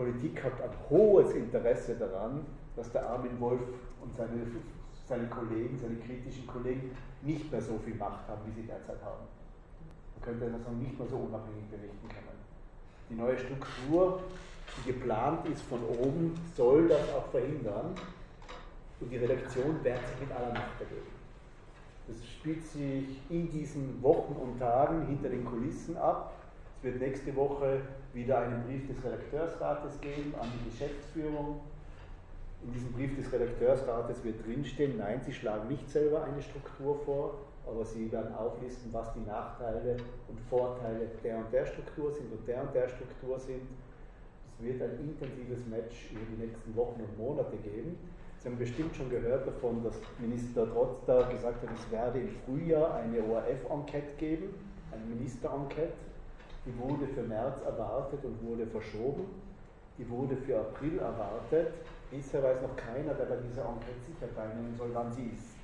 Politik hat ein hohes Interesse daran, dass der Armin Wolf und seine, seine Kollegen, seine kritischen Kollegen nicht mehr so viel Macht haben, wie sie derzeit haben. Man könnte also nicht mehr so unabhängig berichten können. Die neue Struktur, die geplant ist von oben, soll das auch verhindern. Und die Redaktion wehrt sich mit aller Macht dagegen. Das spielt sich in diesen Wochen und Tagen hinter den Kulissen ab. Es wird nächste Woche wieder einen Brief des Redakteursrates geben an die Geschäftsführung. In diesem Brief des Redakteursrates wird drinstehen, nein, Sie schlagen nicht selber eine Struktur vor, aber Sie werden auflisten, was die Nachteile und Vorteile der und der Struktur sind und der und der Struktur sind. Es wird ein intensives Match über die nächsten Wochen und Monate geben. Sie haben bestimmt schon gehört davon, dass Minister Trotzter gesagt hat, es werde im Frühjahr eine ORF-Enquete geben, eine Minister-Enquete die wurde für März erwartet und wurde verschoben. Die wurde für April erwartet. Bisher weiß noch keiner, der bei dieser Enquete sicher teilnehmen soll, wann sie ist.